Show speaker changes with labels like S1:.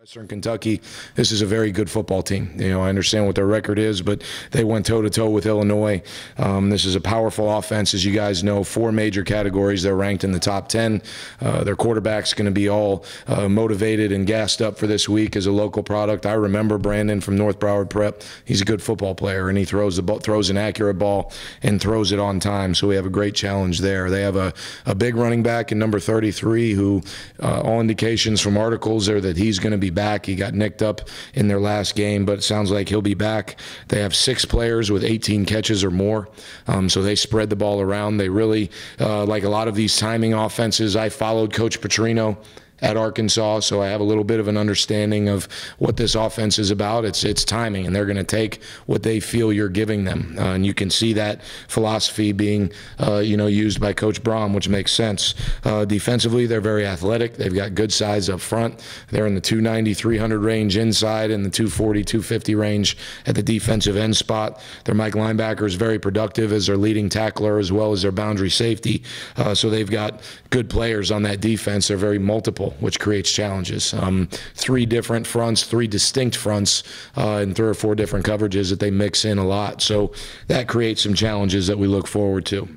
S1: Western Kentucky, this is a very good football team. You know, I understand what their record is, but they went toe to toe with Illinois. Um, this is a powerful offense, as you guys know. Four major categories. They're ranked in the top 10. Uh, their quarterback's going to be all uh, motivated and gassed up for this week as a local product. I remember Brandon from North Broward Prep. He's a good football player, and he throws the ball, throws an accurate ball and throws it on time. So we have a great challenge there. They have a, a big running back in number 33 who, uh, all indications from articles are that he's going to be back. He got nicked up in their last game, but it sounds like he'll be back. They have six players with 18 catches or more, um, so they spread the ball around. They really, uh, like a lot of these timing offenses, I followed Coach Petrino at Arkansas, so I have a little bit of an understanding of what this offense is about. It's it's timing, and they're going to take what they feel you're giving them, uh, and you can see that philosophy being uh, you know used by Coach Brohm, which makes sense. Uh, defensively, they're very athletic. They've got good size up front. They're in the 290, 300 range inside, and the 240, 250 range at the defensive end spot. Their Mike linebacker is very productive as their leading tackler as well as their boundary safety. Uh, so they've got good players on that defense. They're very multiple which creates challenges. Um, three different fronts, three distinct fronts, uh, and three or four different coverages that they mix in a lot. So that creates some challenges that we look forward to.